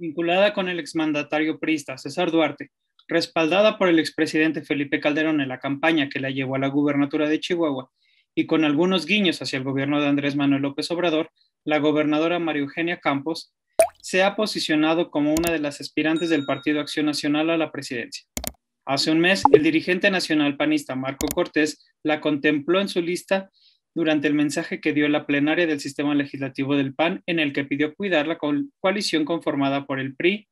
vinculada con el exmandatario priista César Duarte, respaldada por el expresidente Felipe Calderón en la campaña que la llevó a la gubernatura de Chihuahua y con algunos guiños hacia el gobierno de Andrés Manuel López Obrador, la gobernadora María Eugenia Campos se ha posicionado como una de las aspirantes del Partido Acción Nacional a la presidencia. Hace un mes, el dirigente nacional panista Marco Cortés la contempló en su lista durante el mensaje que dio en la plenaria del sistema legislativo del PAN, en el que pidió cuidar la coalición conformada por el PRI,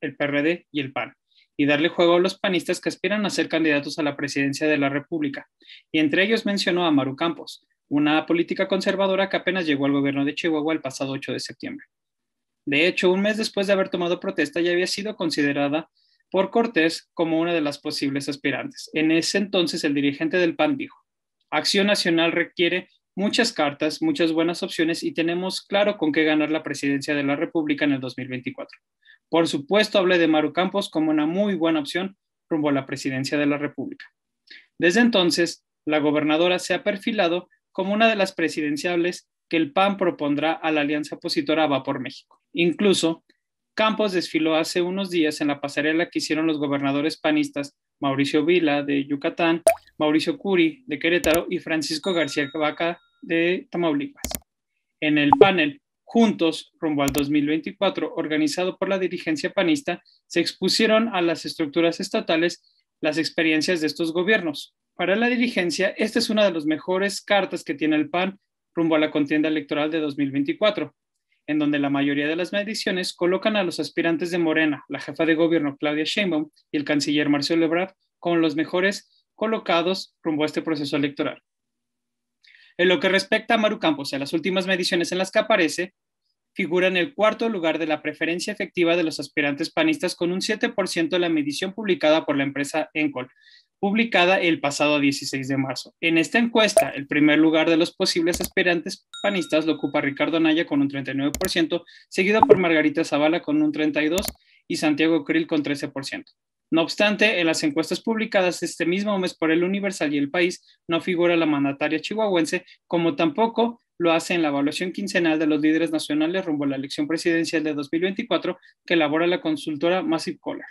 el PRD y el PAN, y darle juego a los panistas que aspiran a ser candidatos a la presidencia de la República. Y entre ellos mencionó a Maru Campos, una política conservadora que apenas llegó al gobierno de Chihuahua el pasado 8 de septiembre. De hecho, un mes después de haber tomado protesta, ya había sido considerada por Cortés como una de las posibles aspirantes. En ese entonces, el dirigente del PAN dijo, Acción Nacional requiere muchas cartas, muchas buenas opciones y tenemos claro con qué ganar la presidencia de la República en el 2024. Por supuesto, hablé de Maru Campos como una muy buena opción rumbo a la presidencia de la República. Desde entonces, la gobernadora se ha perfilado como una de las presidenciables que el PAN propondrá a la alianza opositora Va por México. Incluso, Campos desfiló hace unos días en la pasarela que hicieron los gobernadores panistas Mauricio Vila de Yucatán, Mauricio Curi de Querétaro y Francisco García Vaca de Tamaulipas. En el panel Juntos rumbo al 2024, organizado por la dirigencia panista, se expusieron a las estructuras estatales las experiencias de estos gobiernos. Para la dirigencia, esta es una de las mejores cartas que tiene el PAN rumbo a la contienda electoral de 2024, en donde la mayoría de las mediciones colocan a los aspirantes de Morena, la jefa de gobierno Claudia Sheinbaum y el canciller Marcelo Ebrard como los mejores colocados rumbo a este proceso electoral. En lo que respecta a Maru Campos y a las últimas mediciones en las que aparece, figura en el cuarto lugar de la preferencia efectiva de los aspirantes panistas con un 7% de la medición publicada por la empresa Encol, publicada el pasado 16 de marzo. En esta encuesta, el primer lugar de los posibles aspirantes panistas lo ocupa Ricardo Anaya con un 39%, seguido por Margarita Zavala con un 32% y Santiago Krill con 13%. No obstante, en las encuestas publicadas este mismo mes por el Universal y el País no figura la mandataria chihuahuense, como tampoco lo hace en la evaluación quincenal de los líderes nacionales rumbo a la elección presidencial de 2024 que elabora la consultora Massive Collar.